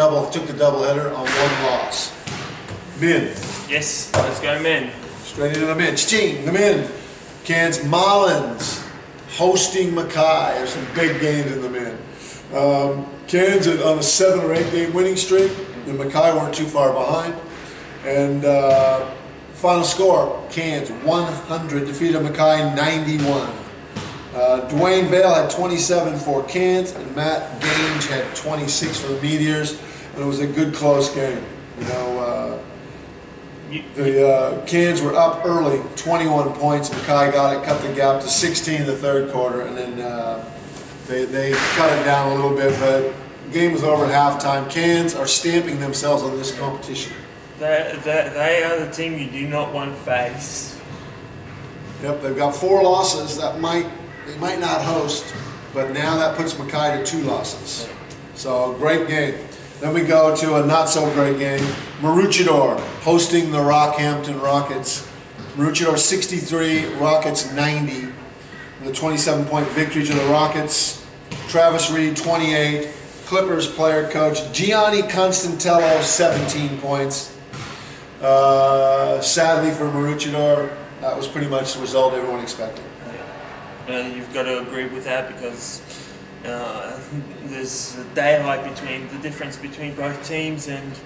double took the double header on one loss. Men. Yes, let's go men. Straight into the men. Ching, the men. Cairns Marlins hosting Mackay. There's some big games in the men. Um, Cairns on a seven or eight game winning streak. The Mackay weren't too far behind. And uh, final score, Cairns 100 defeated Mackay 91. Uh, Dwayne Vale had 27 for Cairns, and Matt Gange had 26 for the Meteors, and it was a good close game. You know, uh, the uh, Cairns were up early, 21 points. Mackay got it, cut the gap to 16 in the third quarter, and then uh, they, they cut it down a little bit, but the game was over at halftime. Cairns are stamping themselves on this competition. they, they, they are the team you do not want to face. Yep, they've got four losses that might they might not host, but now that puts Mackay to two losses. So great game. Then we go to a not so great game. Maroochydore hosting the Rockhampton Rockets. Maroochydore 63, Rockets 90. The 27 point victory to the Rockets. Travis Reed 28. Clippers player coach Gianni Constantello 17 points. Uh, sadly for Maroochydore, that was pretty much the result everyone expected. Yeah. And you've got to agree with that because uh, there's a daylight between the difference between both teams, and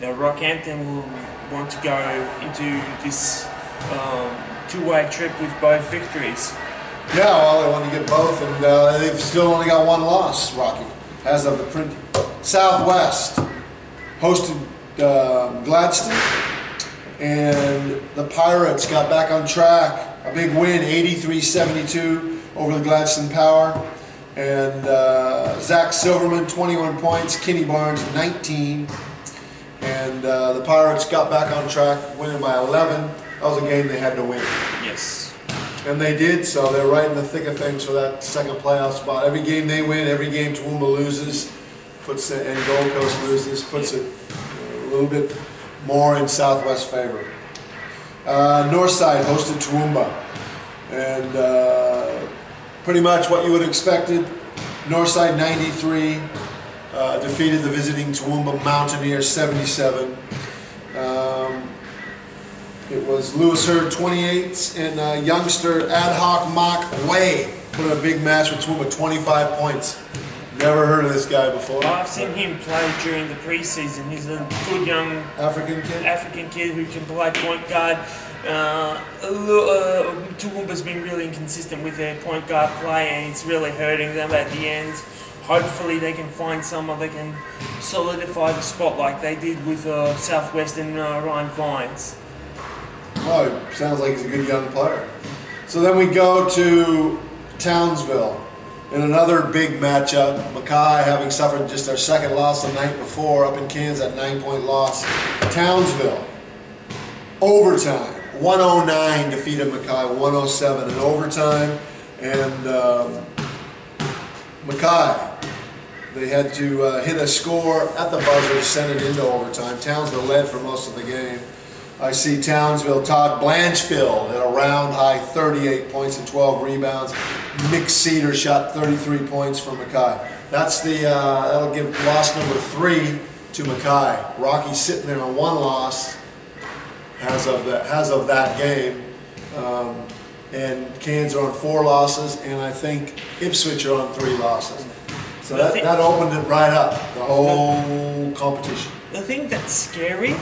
you know, Rockhampton will want to go into this um, two-way trip with both victories. Yeah, well, they want to get both, and uh, they've still only got one loss, Rocky, as of the print. Southwest hosted uh, Gladstone, and the Pirates got back on track. A big win, 83-72 over the Gladstone Power. And uh, Zach Silverman, 21 points. Kenny Barnes, 19. And uh, the Pirates got back on track, winning by 11. That was a game they had to win. Yes. And they did, so they're right in the thick of things for that second playoff spot. Every game they win, every game Toowoomba loses, puts it, and Gold Coast loses, puts it a little bit more in Southwest favor. Uh, Northside hosted Toowoomba, and uh, pretty much what you would have expected. Northside 93 uh, defeated the visiting Toowoomba Mountaineers 77. Um, it was Lewis Hurd 28 and uh, youngster ad hoc Mock Way put in a big match with Toowoomba 25 points. Never heard of this guy before. I've seen him play during the preseason. He's a good young African kid. African kid who can play point guard. Uh, uh, Toowoomba's been really inconsistent with their point guard play, and it's really hurting them at the end. Hopefully, they can find someone that can solidify the spot like they did with uh, Southwest and uh, Ryan Vines. Oh, sounds like he's a good young player. So then we go to Townsville in another big matchup. Mackay having suffered just their second loss the night before up in Kansas, that nine-point loss. Townsville, overtime, 109 defeated Mackay, 107 in overtime. And um, Mackay, they had to uh, hit a score at the buzzer to send it into overtime. Townsville led for most of the game. I see Townsville, Todd Blanchfield at a round high 38 points and 12 rebounds. Mick Cedar shot 33 points for Mackay. That's the, uh, that'll give loss number three to Mackay. Rocky sitting there on one loss as of that, as of that game. Um, and Cairns are on four losses, and I think Ipswich are on three losses. So that, that opened it right up, the whole competition. The thing that's scary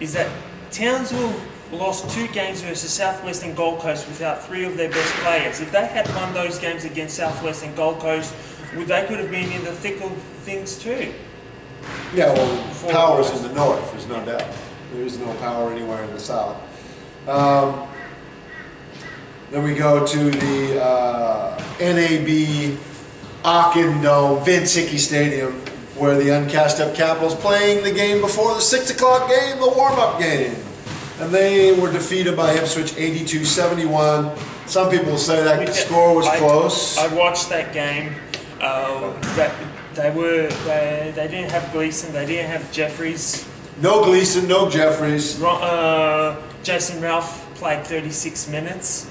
is that Townsville lost two games versus Southwest and Gold Coast without three of their best players. If they had won those games against Southwest and Gold Coast, would they could have been in the thick of things too. Yeah, well, Four power's losses. in the north, there's no doubt. There is no power anywhere in the south. Um, then we go to the uh, NAB Aachen Dome, Vince Hickey Stadium, where the uncast up Capitals playing the game before the 6 o'clock game, the warm-up game. And they were defeated by Ipswich 82-71. Some people say that the score was I- close. I watched that game. Uh, that they were they, they didn't have Gleason, they didn't have Jeffries. No Gleason, no Jeffries. Uh, Jason Ralph played 36 minutes.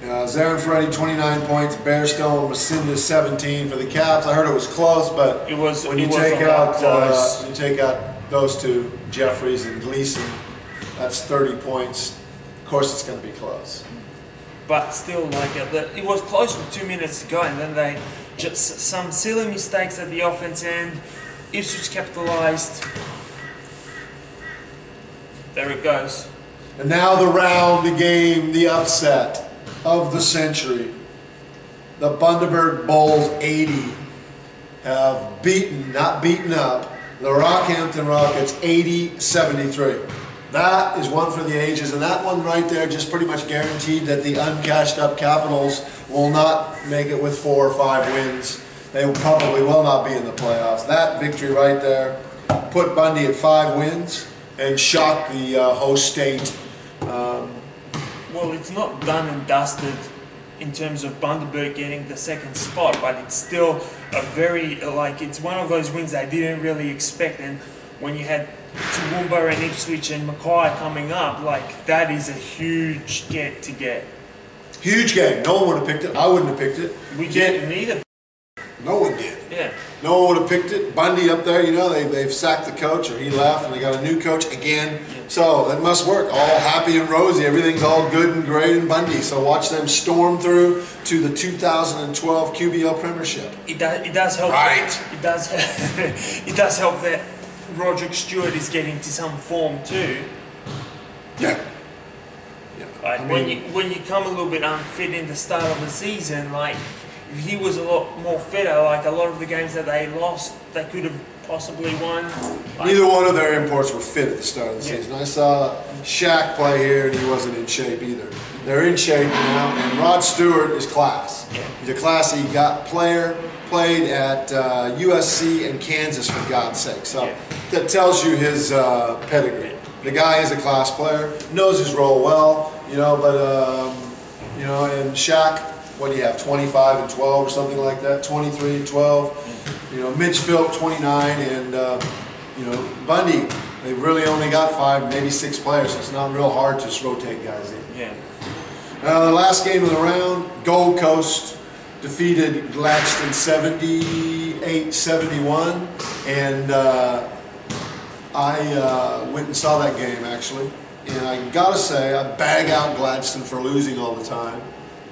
Uh, Zarin Ferretti, 29 points. Bearstone, Macinda, 17 for the Caps. I heard it was close, but It was- when you take out uh, you take out those two, Jeffries and Gleason, that's 30 points. Of course, it's going to be close. but still, like uh, the, it was close with two minutes to go, and then they just some silly mistakes at the offense end. Ipswich capitalised. There it goes. And now the round, the game, the upset of the century. The Bundaberg Bulls 80 have beaten, not beaten up, the Rockhampton Rockets 80-73. That is one for the ages, and that one right there just pretty much guaranteed that the uncashed up Capitals will not make it with four or five wins. They probably will not be in the playoffs. That victory right there put Bundy at five wins and shocked the uh, host state. Um, Well, it's not done and dusted in terms of Bundaberg getting the second spot, but it's still a very like it's one of those wins I didn't really expect. And when you had Toowoomba and Ipswich and Mackay coming up, like that is a huge get to get. huge game. No one would have picked it. I wouldn't have picked it. We didn't either. No one did. Yeah. No one would have picked it. Bundy up there, you know, they, they've sacked the coach or he left and they got a new coach again. So it must work. All happy and rosy. Everything's all good and great in Bundy. So watch them storm through to the 2012 QBL Premiership. It does. It does help. Right. It does. it does help that Roderick Stewart is getting to some form too. Yeah. Yeah. Like I when you when you come a little bit unfit in the start of the season, like he was a lot more fitter, like a lot of the games that they lost, they could have possibly won. Like, neither one of their imports were fit at the start of the Yeah. season. I saw Shaq play here and he wasn't in shape either. They're in shape now, and Rod Stewart is class. Yeah. He's a classy got player, played at uh, USC and Kansas for God's sake. So Yeah. that tells you his uh, pedigree. The guy is a class player, knows his role well, you know. But um, you know, and Shaq, what do you have? 25 and 12 or something like that. 23 and 12. You know, Mitch Philp 29 and uh, you know Bundy. They really only got five, maybe six players, so it's not real hard to just rotate guys in. yeah. Uh, the last game of the round, Gold Coast defeated Gladstone 78-71, and uh, I uh, went and saw that game actually, and I gotta say I bag out Gladstone for losing all the time,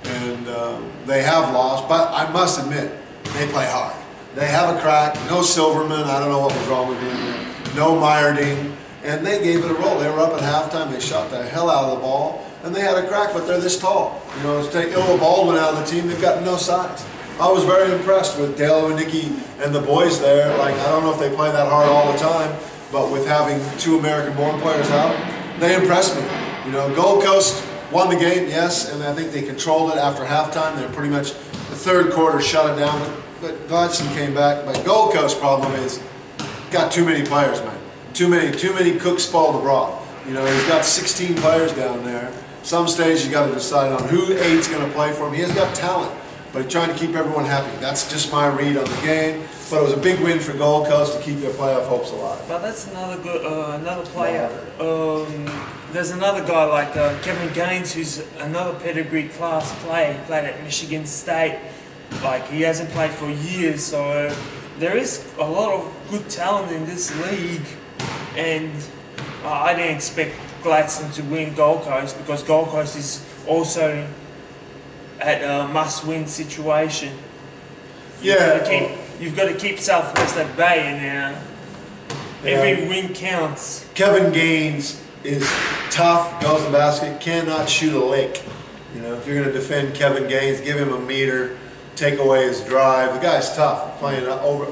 and um, they have lost, but I must admit they play hard. They have a crack. No Silverman. I don't know what was wrong with him. No Meyerding, and they gave it a roll. They were up at halftime. They shot the hell out of the ball, and they had a crack, but they're this tall. You know, to take Illa Baldwin out of the team, they've got no size. I was very impressed with Dale and Nikki and the boys there. Like, I don't know if they play that hard all the time, but with having two American-born players out, they impressed me. You know, Gold Coast won the game, yes, and I think they controlled it after halftime. They're pretty much the third quarter shut it down, but, but Gladstone came back. But Gold Coast problem is got too many players, man. Too many, too many cooks spoil the broth. You know, he's got 16 players down there. Some stage you got to decide on who eight's going to play for him. He has got talent, but he's trying to keep everyone happy. That's just my read on the game. But it was a big win for Gold Coast to keep their playoff hopes alive. But that's another good, uh, another player. Um, there's another guy like uh, Kevin Gaines, who's another pedigree class player. He played at Michigan State. Like he hasn't played for years, so uh, there is a lot of good talent in this league. And uh, I didn't expect Gladstone to win Gold Coast because Gold Coast is also at a must-win situation. You've Yeah. got keep, you've got to keep Southwest at bay, and uh, every win counts. Kevin Gaines is tough, goes to the basket, cannot shoot a lick. You know, if you're going to defend Kevin Gaines, give him a meter, take away his drive. The guy's tough, playing over,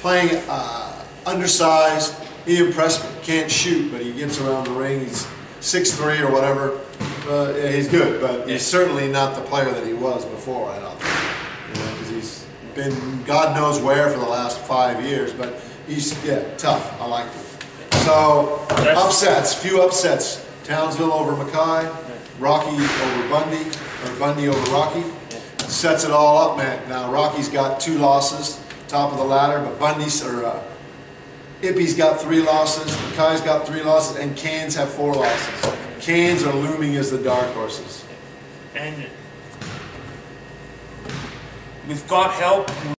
playing uh, undersized. He impressed me. Can't shoot, but he gets around the ring. He's 6'3 or whatever. Uh, yeah, he's good, but he's certainly not the player that he was before. I don't think. You know, because he's been God knows where for the last five years, but he's yeah tough. I like him. So upsets, few upsets. Townsville over Mackay, Rocky over Bundy, or Bundy over Rocky. Sets it all up, man. Now Rocky's got two losses, top of the ladder, but Bundy's or uh, Ippy's got three losses, Mackay's got three losses, and Cairns have four losses. Cairns are looming as the dark horses. And with God help,